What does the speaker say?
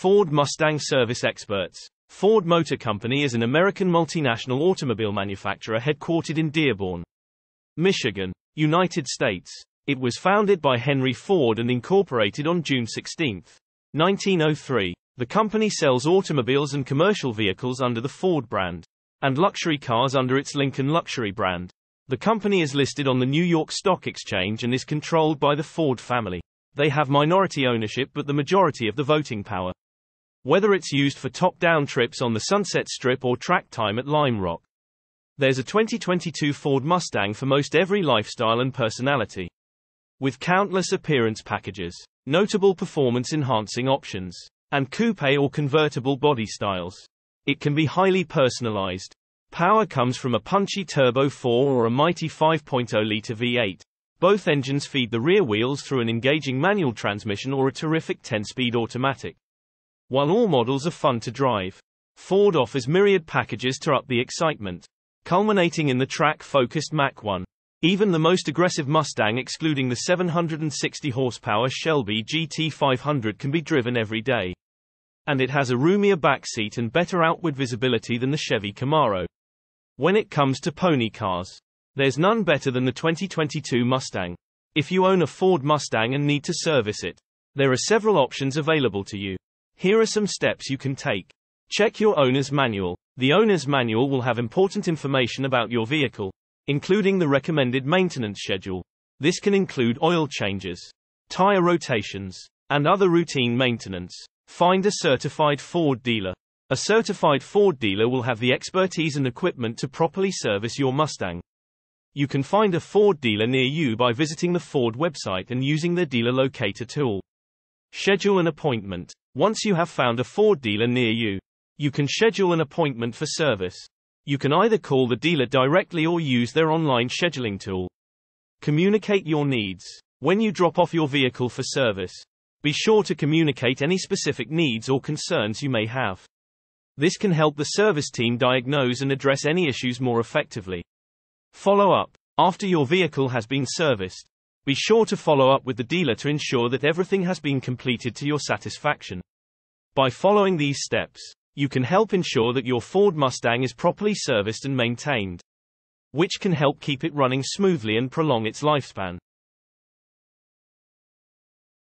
Ford Mustang Service Experts. Ford Motor Company is an American multinational automobile manufacturer headquartered in Dearborn, Michigan, United States. It was founded by Henry Ford and incorporated on June 16, 1903. The company sells automobiles and commercial vehicles under the Ford brand, and luxury cars under its Lincoln Luxury brand. The company is listed on the New York Stock Exchange and is controlled by the Ford family. They have minority ownership but the majority of the voting power. Whether it's used for top-down trips on the Sunset Strip or track time at Lime Rock. There's a 2022 Ford Mustang for most every lifestyle and personality. With countless appearance packages, notable performance-enhancing options, and coupe or convertible body styles. It can be highly personalized. Power comes from a punchy turbo 4 or a mighty 5.0-liter V8. Both engines feed the rear wheels through an engaging manual transmission or a terrific 10-speed automatic. While all models are fun to drive, Ford offers myriad packages to up the excitement, culminating in the track-focused Mach 1. Even the most aggressive Mustang excluding the 760 horsepower Shelby GT500 can be driven every day. And it has a roomier back seat and better outward visibility than the Chevy Camaro. When it comes to pony cars, there's none better than the 2022 Mustang. If you own a Ford Mustang and need to service it, there are several options available to you. Here are some steps you can take. Check your owner's manual. The owner's manual will have important information about your vehicle, including the recommended maintenance schedule. This can include oil changes, tire rotations, and other routine maintenance. Find a certified Ford dealer. A certified Ford dealer will have the expertise and equipment to properly service your Mustang. You can find a Ford dealer near you by visiting the Ford website and using the dealer locator tool. Schedule an appointment. Once you have found a Ford dealer near you, you can schedule an appointment for service. You can either call the dealer directly or use their online scheduling tool. Communicate your needs. When you drop off your vehicle for service, be sure to communicate any specific needs or concerns you may have. This can help the service team diagnose and address any issues more effectively. Follow up. After your vehicle has been serviced, be sure to follow up with the dealer to ensure that everything has been completed to your satisfaction. By following these steps, you can help ensure that your Ford Mustang is properly serviced and maintained, which can help keep it running smoothly and prolong its lifespan.